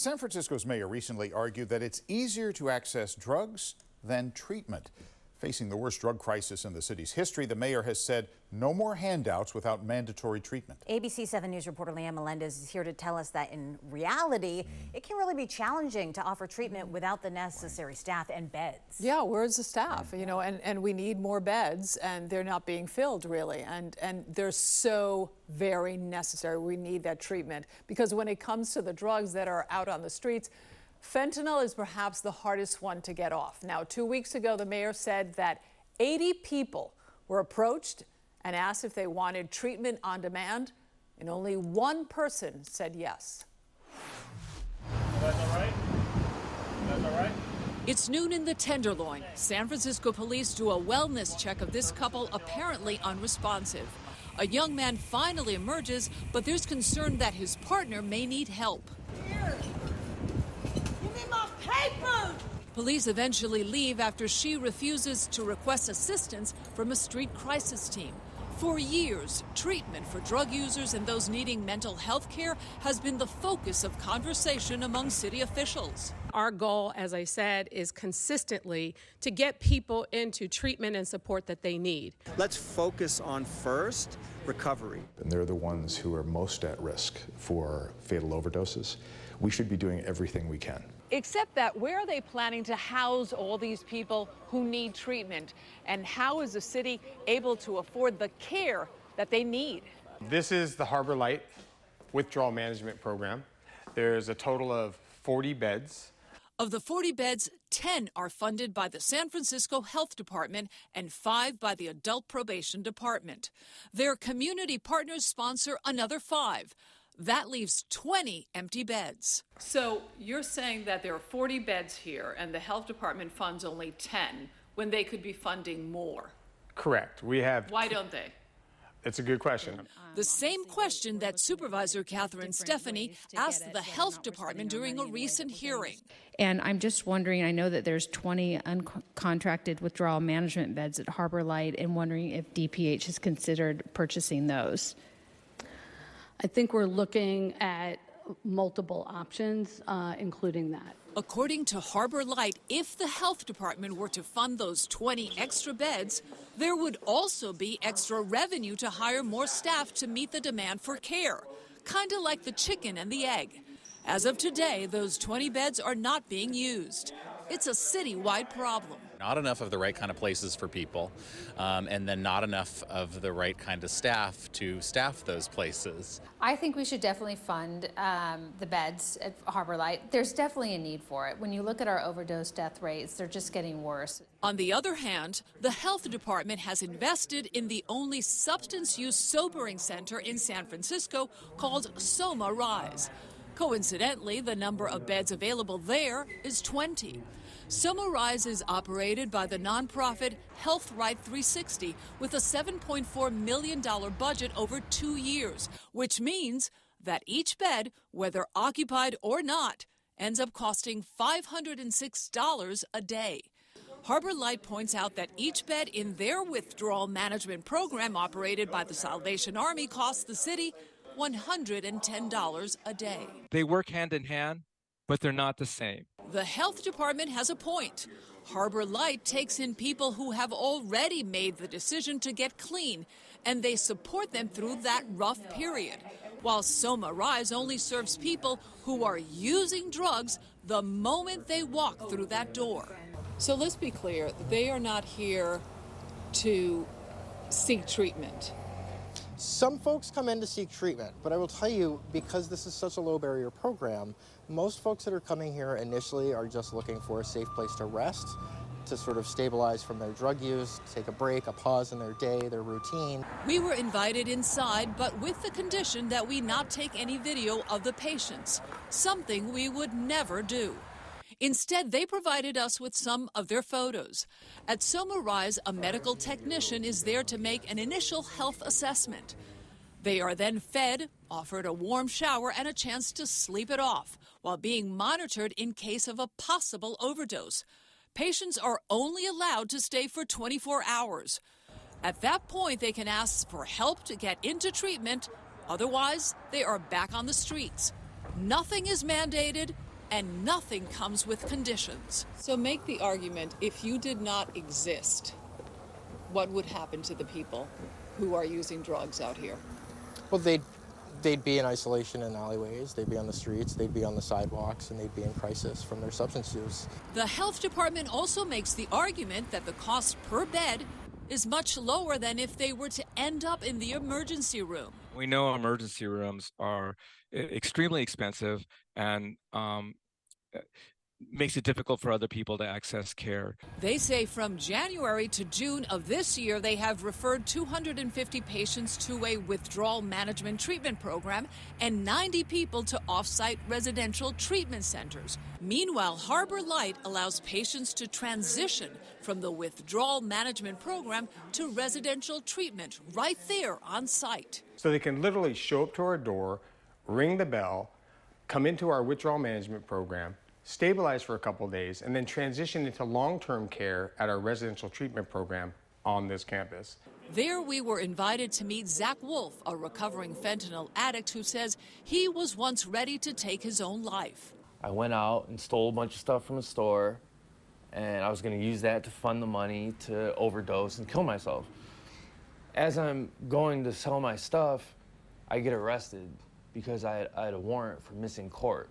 San Francisco's mayor recently argued that it's easier to access drugs than treatment. Facing the worst drug crisis in the city's history, the mayor has said no more handouts without mandatory treatment. ABC 7 News reporter Leanne Melendez is here to tell us that in reality, mm. it can really be challenging to offer treatment without the necessary staff and beds. Yeah, where's the staff? Mm. You know, and, and we need more beds, and they're not being filled really. And, and they're so very necessary. We need that treatment because when it comes to the drugs that are out on the streets, Fentanyl is perhaps the hardest one to get off. Now, two weeks ago, the mayor said that 80 people were approached and asked if they wanted treatment on demand, and only one person said yes. That's all right? That's all right? It's noon in the Tenderloin. San Francisco police do a wellness check of this couple apparently unresponsive. A young man finally emerges, but there's concern that his partner may need help. Here. Give papers! Police eventually leave after she refuses to request assistance from a street crisis team. For years, treatment for drug users and those needing mental health care has been the focus of conversation among city officials. Our goal, as I said, is consistently to get people into treatment and support that they need. Let's focus on first recovery. And they're the ones who are most at risk for fatal overdoses. We should be doing everything we can. Except that where are they planning to house all these people who need treatment? And how is the city able to afford the care that they need? This is the Harbor Light Withdrawal Management Program. There's a total of 40 beds. Of the 40 beds, 10 are funded by the San Francisco Health Department and 5 by the Adult Probation Department. Their community partners sponsor another 5. That leaves 20 empty beds. So you're saying that there are 40 beds here and the health department funds only 10 when they could be funding more. Correct. We have. Why don't they? It's a good question. The same question that Supervisor Catherine Stefani asked the health department during a recent hearing. And I'm just wondering, I know that there's 20 uncontracted withdrawal management beds at Harbor Light, and wondering if DPH has considered purchasing those. I think we're looking at multiple options, uh, including that. According to Harbor Light, if the health department were to fund those 20 extra beds, there would also be extra revenue to hire more staff to meet the demand for care, kind of like the chicken and the egg. As of today, those 20 beds are not being used. It's a citywide problem. Not enough of the right kind of places for people, um, and then not enough of the right kind of staff to staff those places. I think we should definitely fund um, the beds at Harbor Light. There's definitely a need for it. When you look at our overdose death rates, they're just getting worse. On the other hand, the health department has invested in the only substance use sobering center in San Francisco called Soma Rise. Coincidentally, the number of beds available there is 20. Soma Rise is operated by the nonprofit HealthRIGHT 360 with a $7.4 million budget over two years, which means that each bed, whether occupied or not, ends up costing $506 a day. Harbor Light points out that each bed in their withdrawal management program operated by the Salvation Army costs the city $110 a day. They work hand in hand, but they're not the same. The health department has a point. Harbor Light takes in people who have already made the decision to get clean, and they support them through that rough period. While Soma Rise only serves people who are using drugs the moment they walk through that door. So let's be clear they are not here to seek treatment. Some folks come in to seek treatment, but I will tell you, because this is such a low barrier program, most folks that are coming here initially are just looking for a safe place to rest, to sort of stabilize from their drug use, take a break, a pause in their day, their routine. We were invited inside, but with the condition that we not take any video of the patients, something we would never do. Instead, they provided us with some of their photos. At Soma Rise, a medical technician is there to make an initial health assessment. They are then fed, offered a warm shower, and a chance to sleep it off while being monitored in case of a possible overdose. Patients are only allowed to stay for 24 hours. At that point, they can ask for help to get into treatment. Otherwise, they are back on the streets. Nothing is mandated, and nothing comes with conditions. So make the argument if you did not exist, what would happen to the people who are using drugs out here? Well, they'd, they'd be in isolation in alleyways, they'd be on the streets, they'd be on the sidewalks, and they'd be in crisis from their substance use. The health department also makes the argument that the cost per bed is much lower than if they were to end up in the emergency room. We know emergency rooms are extremely expensive and um, makes it difficult for other people to access care. They say from January to June of this year, they have referred 250 patients to a withdrawal management treatment program and 90 people to offsite residential treatment centers. Meanwhile, Harbor Light allows patients to transition from the withdrawal management program to residential treatment right there on site. So they can literally show up to our door, ring the bell, come into our withdrawal management program, stabilize for a couple days, and then transition into long-term care at our residential treatment program on this campus. There, we were invited to meet Zach Wolf, a recovering fentanyl addict who says he was once ready to take his own life. I went out and stole a bunch of stuff from a store, and I was going to use that to fund the money to overdose and kill myself. As I'm going to sell my stuff, I get arrested because I, I had a warrant for missing court.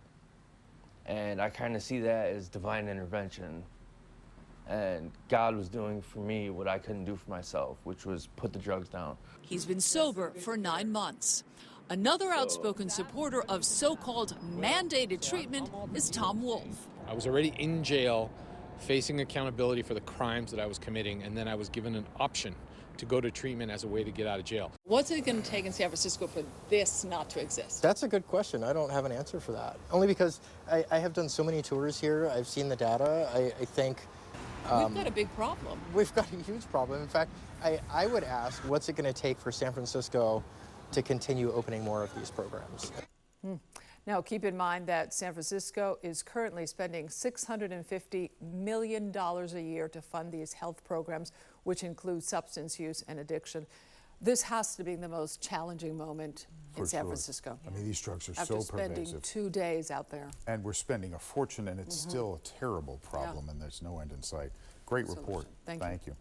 And I kind of see that as divine intervention. And God was doing for me what I couldn't do for myself, which was put the drugs down. He's been sober for nine months. Another outspoken supporter of so called mandated treatment is Tom Wolf. I was already in jail facing accountability for the crimes that I was committing, and then I was given an option to go to treatment as a way to get out of jail. What's it going to take in San Francisco for this not to exist? That's a good question. I don't have an answer for that. Only because I, I have done so many tours here, I've seen the data. I, I think. We've um, got a big problem. We've got a huge problem. In fact, I, I would ask what's it going to take for San Francisco to continue opening more of these programs? Hmm. Now, keep in mind that San Francisco is currently spending $650 million a year to fund these health programs, which includes substance use and addiction. This has to be the most challenging moment in San sure. Francisco. I mean, these drugs are After so spending pervasive. two days out there. And we're spending a fortune, and it's Mhm. still a terrible problem, and there's no end in sight. Great report. Thank you. Thank you.